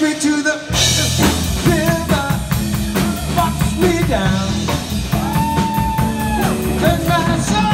Baby, to the river, box me down. My soul.